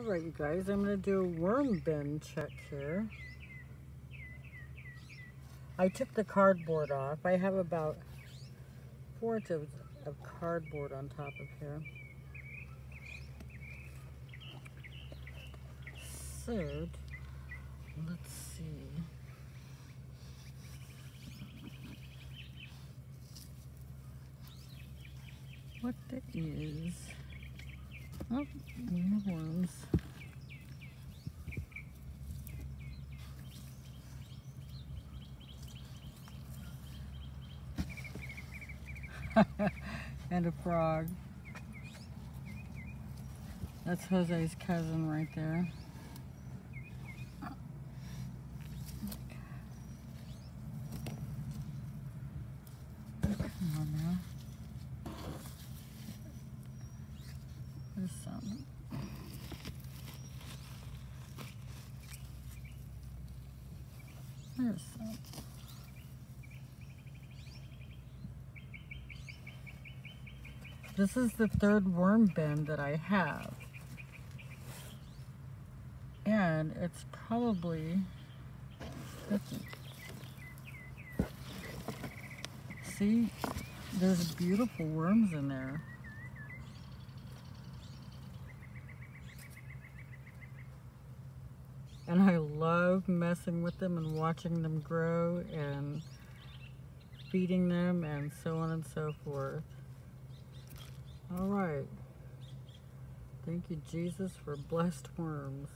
Alright you guys, I'm to do a worm bin check here. I took the cardboard off. I have about four inches of cardboard on top of here. So, let's see. What that is. Oh, more worms. and a frog. That's Jose's cousin right there. Come on now. There's some. This is the third worm bin that I have. And it's probably, see, there's beautiful worms in there. And I love messing with them and watching them grow and feeding them and so on and so forth. All right. Thank you, Jesus, for blessed worms.